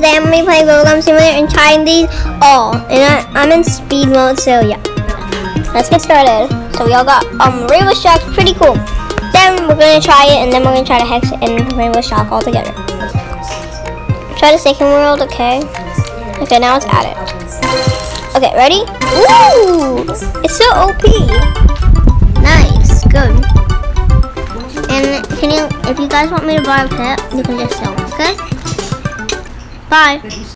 today I'm gonna be playing Bubblegum Simulator and trying these all. And I, I'm in speed mode, so yeah. Let's get started. So we all got um Rainbow Shock, pretty cool. Then we're gonna try it, and then we're gonna try to hex and Rainbow Shock all together. Try the second world, okay? Okay, now it's added. Okay, ready? Ooh! It's so OP. Nice, good. And can you, if you guys want me to buy a pet, you can just sell it, okay? Bye.